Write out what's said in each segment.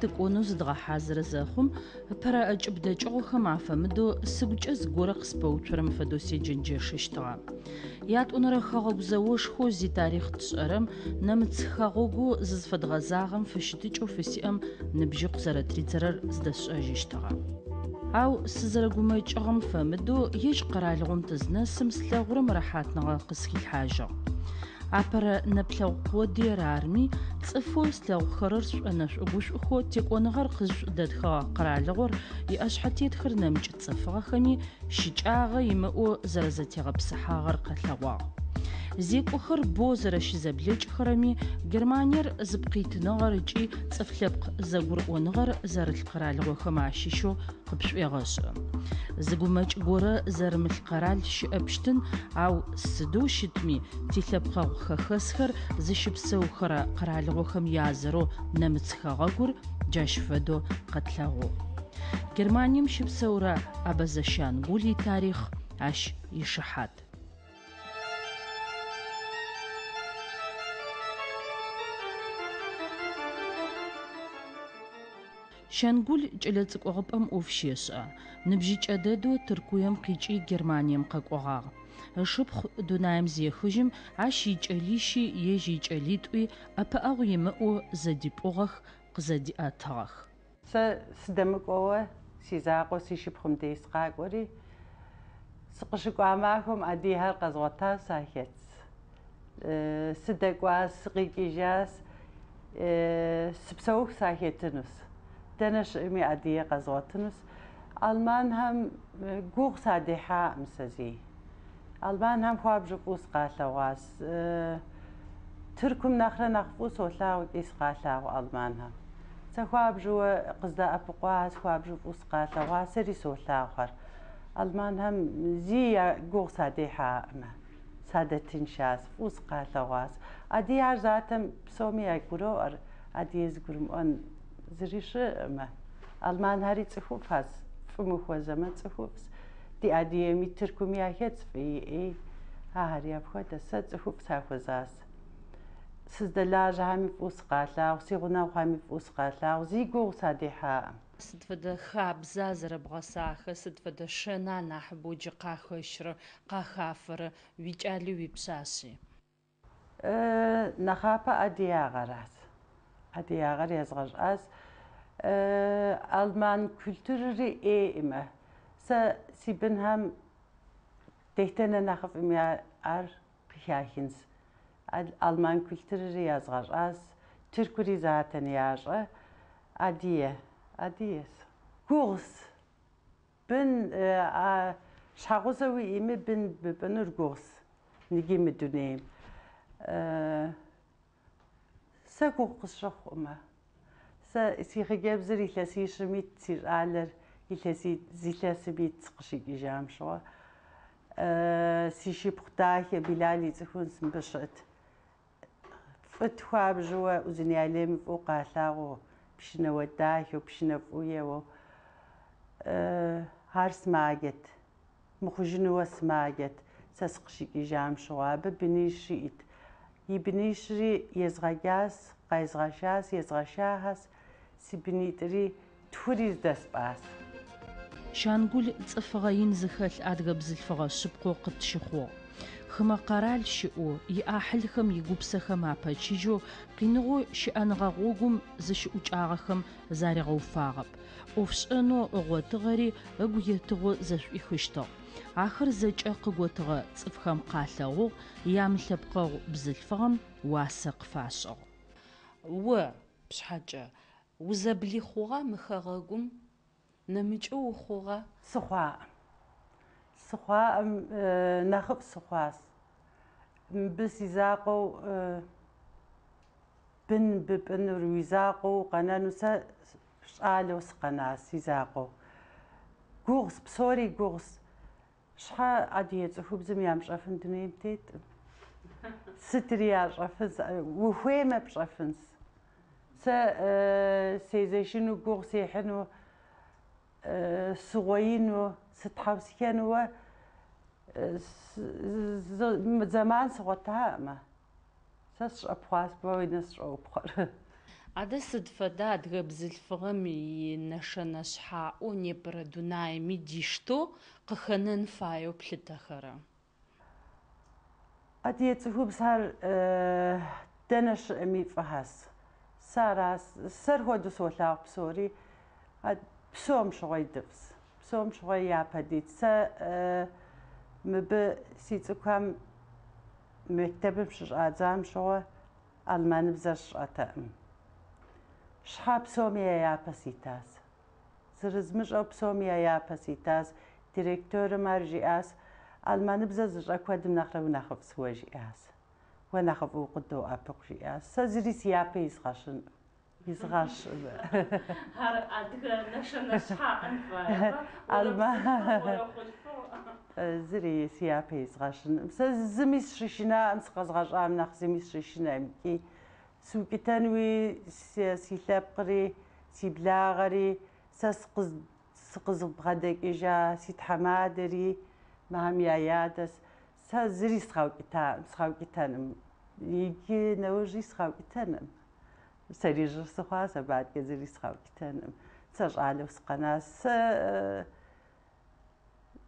تكونو زدغ حازر زخم پرا اجب دا جغو خم عفم دو سگج از گورق سپو ترم فدوسی جنجه ششتغا یاد اون را خاقوگ زوش خو زی تاریخ تسارم نم تس خاقوگو زز فدغ زاغم فشتی چو فسی ام نبجیق زر تریترر زدس اجشتغا او سزر گومه چغم فم دو یش قرال غنت زنسم سلاغورم رحات نغا قسخی حاجه أبرا نبلاو قودي رارمي تصفو سلاو خرر سوانش اغوش اخو تيكوان غار خزش داد قرع لغور يأش حتي تخرنا مجد تصفغا خمي شجاغا يما او زرزتيغا بسحا غار قتلاواغ зекӏохэр боу зэрэщызэблэкӏхэрэми Германиер зыпкъитыныгъэр ыкӏи цӏыф лъэпкъ зэгурыӏоныгъэр зэрылъ къэралыгъохэм ащыщэу къыпшӏуегъэшӏы. Зыгумэкӏ горэ зэрымылъ къэрал щыӏэпщтын, ау сыдэу щытми тилъэпкъэгъу хэхэсхэр зыщыпсэухэрэ къэралыгъохэм язэрэу нэмыцхэгъэгур джащ фэдэу къэтлъэгъу. Германием щыпсэурэ Абазэшянгул и тарихъ ащ ишыхьат. Шенгул чилец кугупм офшиеса. Нбжичаде ду Туркуем кичи Германием кэкуга. Шыпх дунаем зехужим аши чилиши ежи чилитви апагъим у задипугъх къзади атгъх. Са сдемкова сизакъо сишипхум дисхакъори. Сыкъшыкъамахум адихар къазгъата сахец. Сдэкъуас къикижас э сыпсоу сахетнус. تەنەشمی ئەدیە قەزواتنس ئەلمان هەم گوغ سادێحا مسەزی ئەلبان هەم خوابژ قوس قاتەواز ترکم نەخرە نەخبوو سۆلااو ئیس قاتلااو ئەلمان هەم سەخوابژوە قزدا ئەپقواز خوابژ قوس قاتەوا سەری سۆلااخر ئەلمان هەم زیە گۆغ سادێحا ئەمە سادەتین شاز قوس قاتەواز ئەدی هەر زاتم پسۆمیای گورۆ ئەدیێز گرم zrische me. Alman hari tsufuf has, fumu khozama tsufufs. Ti adiye mi Türkumi ahet fi e hari abkhota sa tsufuf sa khozas. Sizde laj hami fus qala, usiguna hami fus qala, uzigu sadiha. سد فدا خاب زازر بغساخ سد فدا شنا نحبو جي قاخشر قاخافر ويجالي ويبساسي نخابة أدياغرات أدياغر يزغج أس Alman Kulturere eh immer. Så Sibbenham, dehtene nachaf im Jahr Piyakins. Alman kültürü yazar az. Türkleri zaten yazar. Adiye. Adiyes. Kurs. Ben şahıza e, ve imi ben benur kurs. Nigi mi düneyim. Sakı kuşak ama. сиғыгебзір иләсі ешімит тир әлір иләсі зиләсі бит сықшик ижам шоа. Сиши пұқтахе биләлі зіхунсын бішіт. Фытхуаб жуа узіне әлем оқалағу пішіні өддахе, пішіні өйеу. Хар смагет, мұхыжыны смагет, сасықшик ижам шоа, бі шиит. Ибнишри езғагяс, қайзғашас, езғашахас, сибинитри туриз дэспас шангул цфгаин зхэл адгабзэлфга шипкъо къытшыхъо хымакъэрал щыӏо и ӏахьылхэм и гупсэхэм апэчыжьэу къиныгъо щыӏэныгъэгъогум зыщыӏукӏагъэхэм заригъэуфагъэп ӏофшӏэнэу ыгъуэтыгъэри ыгу етыгъо зэшӏуихыщтыгъ ахэр зэкӏэ къыготыгъэ цӏыфхэм къалъэгъугъ ямылъэпкъэгъу бзылъфыгъэм уасэ къыфашӏыгъ о пшъхьэкӏэ узэблихъугъа мы хэгъэгум, нэмыкӏэу ухъугъа? Сыхъуаӏэ. Сыхъуаӏэм нахъыфӏ сыхъуас. Мыбы си закъуэу бын мыбы пӏынур, уи закъуэу укъэнэну сэ щӏалэу сыкъэнащ си закъуэу. Гугъущ, псори гугъущ. Щхьэ ӏэдие цӏыхубзым ямыщӏэфын дунейм тетӏым. Сытри ящӏэфын, ухуеймэ пщӏэфынщ. سيزيشنو قوغ سيحنو سغوينو ستحوسيانو زمان سغوتها ما ساش أبواس بوينس أوبخر Адэ сыд фэдэ адыгэ бзылъфыгъэм инэшэнэшъхьаӏо непэрэ дунаеми диштэу къыхэнэн фаеу плъытэхэрэ? Адыгэ цӏыхубз ар дэнэ щыӏэми фӏы хьас. სარას სერხოდოს ვოლა აბსორი ა ფსომ შვაიდებს ფსომ შვაიაფადიც ა მე სიცოქამ მეტებებს აძამ შვა ალმანებს ათა შაფსომია აფასიტას ზრზმიშ აფსომია აფასიტას დირექტორი მარჟიას ალმანებს აზრაკვედ ნახრავ ნახავს ვაჟიას وانا خب خبو قدو ابقشي سازري سيابي يسغاشن يسغاش هر ادغ نشن نشحا انفا الما زري سيابي يسغاشن سازمي سريشنا انسقزغاش ام نخزمي سريشنا امكي سوكي سياسي لابقري سيبلاغري ساسقز سقز بغدك إجا سيت حمادري مهم يا يادس سا زری سخاوکیتانم سخاوکیتانم یکی نوژی سخاوکیتانم سەری ژر سەخوازە بعد گەزری سخاوکیتانم سەژ ئالە سقەنا سە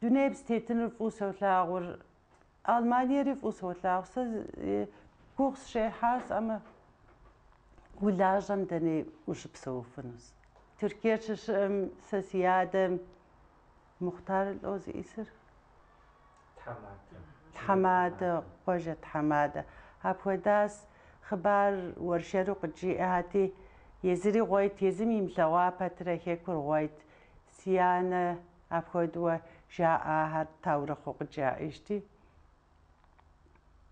دونێ بستێتن و سەوتلاغور ئالمانیێری و سەوتلاغ سە اه، کوخس شێ حاز ئەمە گولاژەم دەنێ وش بسەوفنوس تورکێچشم سە سیادم مختار ئۆزی ئیسر تاماتم თამად ყოჟე თამად აფუდას ხბარ ვარშერო ყჯი ათი يزრი ყოი თეზი მიმსა ვაფატრა ხეკურ ყოი სიანა აფუდვა ჟაა ჰად თავრა ხოჯა ისტი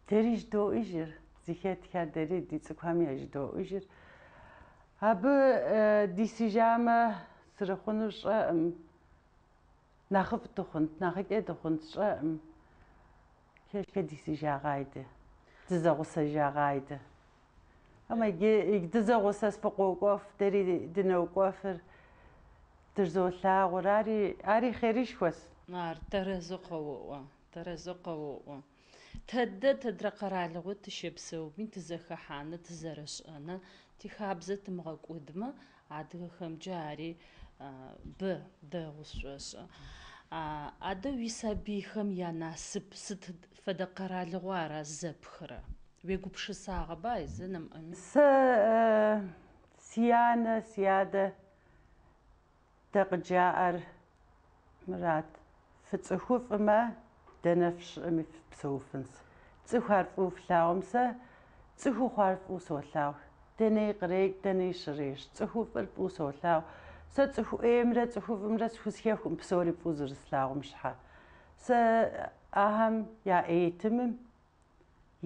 დერიშ დო იჟერ ზიხეთ ხა დერი დიცქვამი აჟ დო იჟერ აბა დისიჟამ სრხუნუშ ნახფ თხუნ ნახიკე თხუნ შამ ქედისი ჟაღაიდე ძაღოსა ჟაღაიდე ამა იგ ძაღოსას ფოყოყოფ დერი დინოყოფერ ძაღოსა არი არი ხერიშვას არ დერეზოყოვა დერეზოყოვა тэдэ тэдра къэралыгъу тыщэпсэуми тызэхэхьаны тызэрэшӏэны тихабзэ тымыгъэкӏудмэ адыгэхэмкӏэ ари б дэгъу сшӏошӏы ада висабихам яна сып сыт фадакаралуа разапхра вегупшисагаба изынам с э, сиана сиада тагжаар мрат фцхуфма данафш мифсуфнс цухар фуфлаумса цухухар фусоллау дэнэ грэг дэнэ шриш цухуфэр фусоллау ሰጽሑ ኤምረ ጽሑፍ እምረ ሁስሄኹም ብሰሪፉ ዝርስላኹም ሽሓ አሃም ያኤየትምም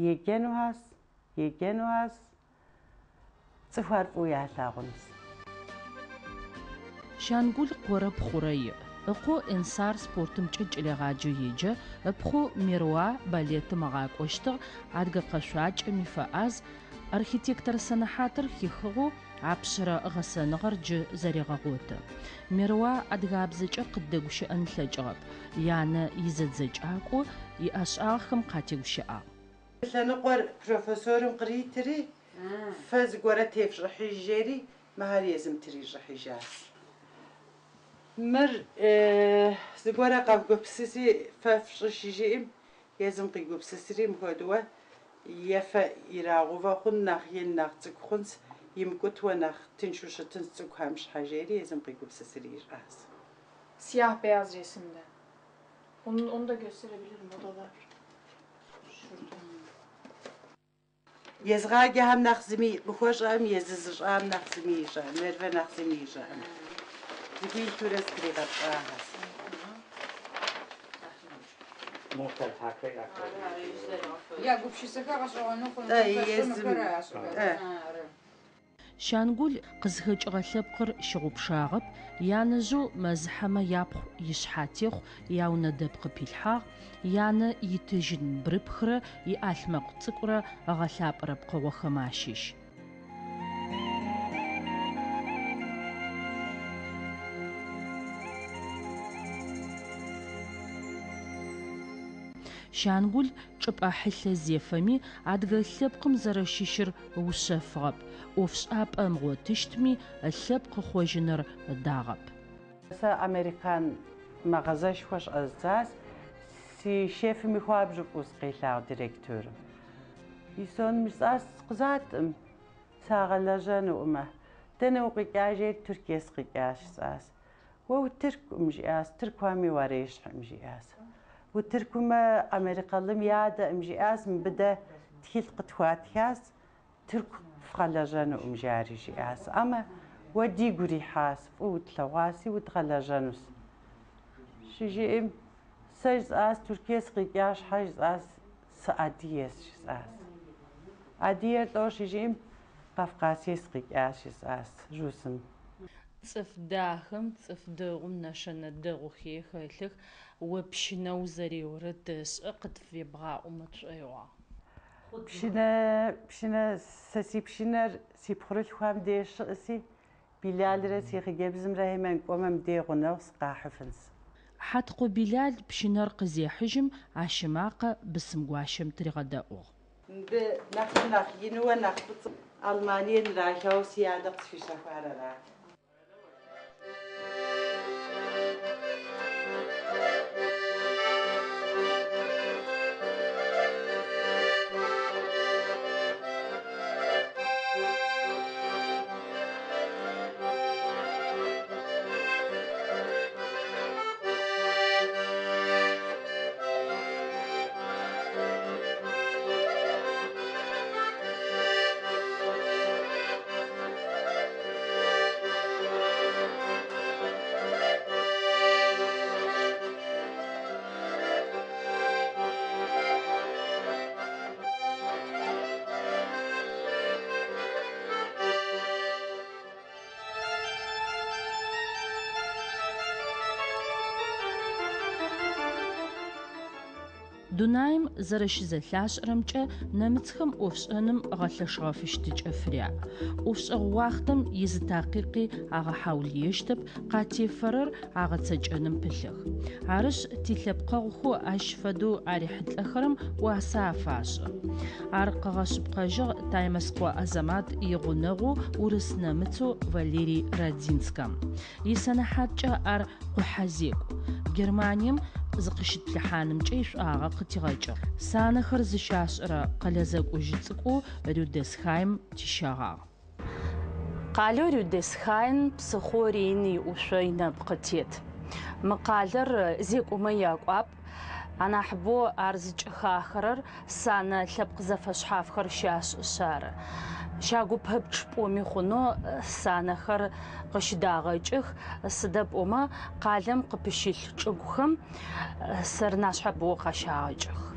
የጌንዋስ የጌንዋስ ጽፋርቁ ያላኹንስ ሻንጉል ቆረ ብኹረይ እኹ እንሳር ስፖርትም ጭጭ ይጀ እብኹ ሚርዋ ባሌት መቓቆሽትቕ ኣድገ ቐሿጭ ሚፈኣዝ архитектор санахатыр хихыгъу апшърэ гъэсэныгъэр джы зэрегъэгъоты. Мерва адыгабзэкӏэ къыддэгущыӏэн лъэкӏыгъэп. Янэ изэдзэкӏакӏо иӏэшӏагъхэм къатегущыӏагъ. Лъэныкъор профессорым къритри фэ зыгорэ тефшӏыхьыжьэри мыхэр езым трижъыхьыжьас. Мыр зыгорэ къэвгупсыси фэ фшӏыжьыжьиӏим езым къигупсысри мыходыуэ яфа ирагъува хъун nach jen nach цӏыкӏу хъунщ имкӏут уэ нэхъ тыншу щытынщ цӏыкӏу хьэм щхьэжери езым къигупсысыр ищӏащ. Siyah beyaz resimde. Onu, onu da gösterebilirim odalar. Şurada. Yezğa gehem nach zimi hoşam yeziz şam nach zimi şam merve nach zimi şam. Zimi şures krigat ahas. Шангул кызхыкъыгъэлъэпкъыр щыгъупшагъэп, янэжъэу мэзхьэмэ япхъу ишъхьатехъу яунэдэпкъы пилъхьагъ, янэ итэжьын бырыпхрэ иӏалъмэкъу цӏыкӏурэ ыгъэлъапӏэрэпкъыгъохэм ащыщ. شانگول چپ احل زیفمی عدگر سبقم زرشیشر و شفغب اوفش اپ امغو تشتمی سبق خوشنر داغب سا امریکان مغازش خوش از دست سی شیف می خواب جب از قیلاغ دیرکتور ایسان میس از قزاد ساغل جان اومه دن او قیقاجه ترکیس قیقاش از و ترک امجی از ترک همی وریش همجی از أمريكا لم يعد أم جي أس من بدا تخيل قطوات ياس ترك فغلجان أمجاري جي أس أما ودي قري حاس وتلواسي وتغلجانوس شي جي إم سجز أس تركيا سقياش حاجز أز سأديس شي أس أدير لو شي جي إم قفقاسي سقياش جيز أز جوسم цӏыф дахэм, цӏыф дэгъум нэшэнэ дэгъу хехэлъых, о пщынэу зэреорэ дэшӏэ къытфебгъаӏо мы тшӏоигъуагъ. Пщынэ пщынэ сэ си пщынэр си пхъурылъхуам деж щыӏэси билалрэ си хъыджэбзымрэ хэмэнкӏомэм дегъунэу сыкъахьыфынс. Хьаткъо Билал пщынэр къызехьыжым ащымакъэ бысым гуащэм тригъэдэӏугъ. Мбы нахъ нахъ инуэ нахъ Алманиен рахьэу си адэ къысфишэхуарэ рахь. Дунаим зэрэшизэлэшрэмчэ нэмцхэм уфшэным гъэлъэшгъэфыщтыкӏ фыря. Уфшӏыгъуахтэм изы такъикъи агъэ хьаулыещтэп къатефэрэр агъэцэкӏэным пылъых. Арыш тилъэпкъэгъуху ащ фэдэу арихьылӏэхэрэм уасэ афашӏы. Ар къыгъэшъыпкъэжьыгъ Таймэскъо Азамат игъунэгъу урыс нэмыцу Валерий Радзинскэм. Исэнэхьаткӏэ ар къухьэзекӏу. Германием зыкъыщытли хьанэмкӏэ ишӏуагъэ къытегъэкӏыгъ. Санэхэр зыщашӏэрэ къэлэ зэкӏожьы цӏыкӏу Рюдесхайм тищэгъагъ. Къалэу Рюдесхайн псыхъори ины ӏушъо инэпкъ тет. أنا أحبو أرزج خاخرر سانا لبق زفش حافخر شاش شار شاقو بهبش بومي خونو سانا خر قش داغجخ سدب أما قالم قبشيل جوخم سرناش حبو قشاجخ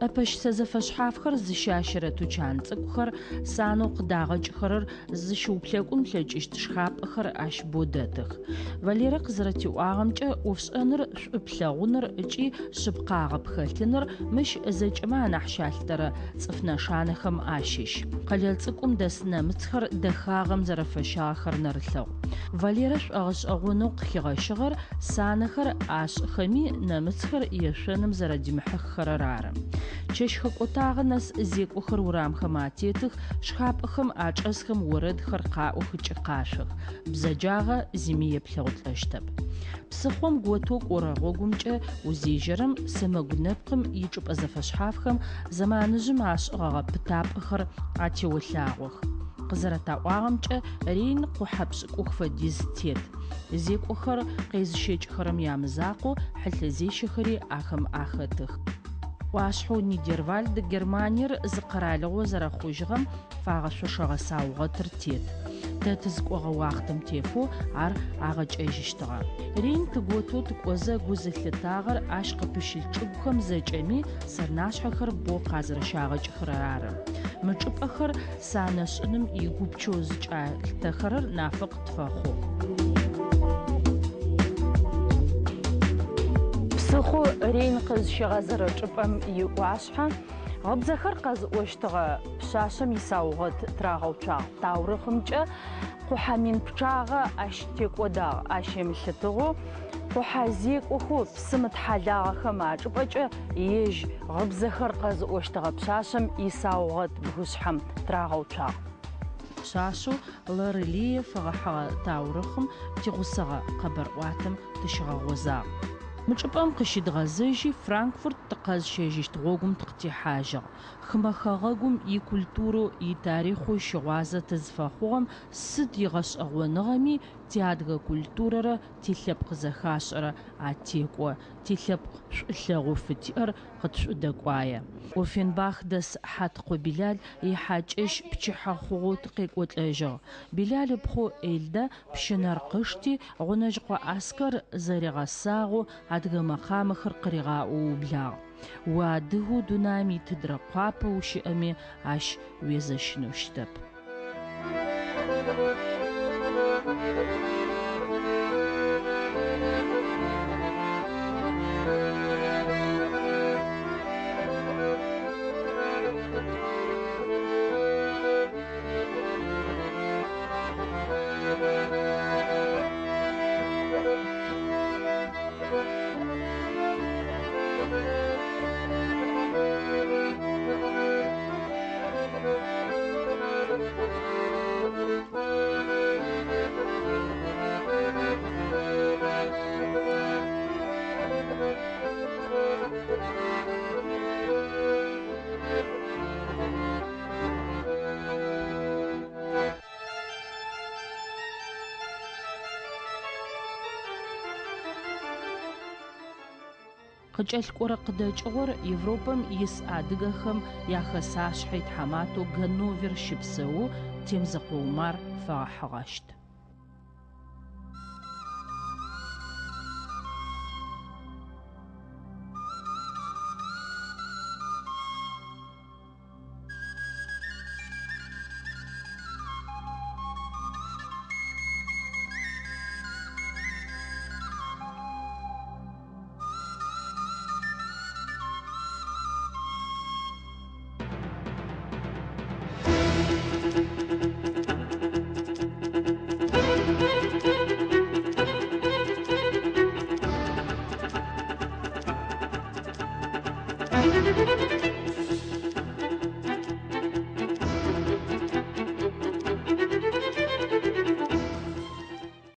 ӏэпэщ-сэ зэфэшъхьафхэр зыщащэрэ тучан цӏыкӏухэр санэу къыдагъэкӏхэрэр зыщыуплъэкӏум плъэкӏыщт шхапӏэхэр ащ бодэтых. Валерэ къызэрэтиӏуагъэмкӏэ ӏофшӏэныр шӏуплъэгъуныр ыкӏи шъыпкъагъэ пхэлъыныр мыщ зэкӏэмэ анахь щалътэрэ цӏыф нэшанэхэм ащыщ. Къэлэл цӏыкӏум дэс нэмыцхэр дэхагъэм зэрэфэщагъэхэр нэрылъэгъу. Валерэ шӏуэгъэшӏэгъонэу къыхигъэщыгъэр санэхэр ашӏхэми нэмыцхэр ешъоным зэрэдимыхьыххэрэр ары. Чэщхэк ӏотагъэ нэс зекӏохэр урамхэм атетых, шхапӏэхэм ашӏэсхэм орэдхэр къаӏохыкӏи къашъох. Бзэджагъэ зыми еплъэгъулӏэщтэп. Псыхъом готок орэгъогумкӏэ узежьэрэм сэмэгу нэпкъым ичӏыпӏэ зэфэшъхьафхэм зэманыжъым ашӏыгъэгъэ пытапӏэхэр атеолъагъох къызэрэтаӏуагъэмкӏэ рейн къухьэпшӏ кӏух фэдиз тет. Зек Зекӏохэр къезыщэкӏхэрэм ямызакъоу хьылъэзещэхэри ахэм ахэтых уашху Нидервальд Германиер зыкъэралыгъо зэрэхъужьыгъэм фагъэшъошэгъэсаугъэ тыртет. Тэ тызыкӏогъэ уахътэм техъу ар агъэкӏэжьыщтыгъэ. Рин тыготу тыкӏозэ гузэлъытагъэр ащ къыпыщылъ чӏыгухэм зэкӏэми сэрнашъхьэхэр бо къазэрэщагъэкӏыхэрэр ары. Мы чӏыпӏэхэр санэшӏыным игупчэу зыкӏалъытэхэрэр нафэ къытфэхъугъ Сыху рейн қыз шығазыр чыпым и уашха. Ғыбзахыр қаз өштіғы пшашым исауғыт тұрағыл чақ таурықымчы. Құхамин пшағы аштек одағы ашемшітіғу. Құхазик ұху псымыт хадағы қымачып өчі еж ғыбзахыр қаз өштіғы пшашым исауғыт бұғышхам тұрағыл Пшашу шашу лырылие фага хага таурыхым тұғысыға қабыр уатым тұшыға ғозағы. من чӏыпӏэм къыщидгъэзэжи Франкфурт тыкъэзщэжьыщт гъуэгум тхъытехьажьыгъ. Хъымэхэ гъэгум и культурэу, и тарихъыу щыгъуазэ тызыфэхъугъэм сыт игъэшӏэгъуэныгъэми тиадыгэ культурэрэ тилъэпкъ зэхащӏэрэ атекӏуэ, тилъэпкъ шӏулъэгъуфытиӏэр къытшӏудэкӏуае. Офенбах дэс Хьаткъо Билал ихьакӏэщ пчыхьэ хъугъэу тыкъекӏуэлӏэжьыгъ. Билал ыпхъу Элдэ пщынэр къышти, гъунэжь къуэӏаскэр зэригъэсагъыу адыгэ мэхъамэхэр къригъаӏуэу ублагъ. Уи адыгэу дунаим и тыдрэ кхъуапэ ущыӏэми ащ уезэшынэу щытэп. Thank you. Thank you. къыкӏэлъкӏорэ Европам Европэм ис адыгэхэм яхэсащхьи тхьэматэу Ганновер щыпсэу Темзэ Къоумар фэгъэхьыгъэщт.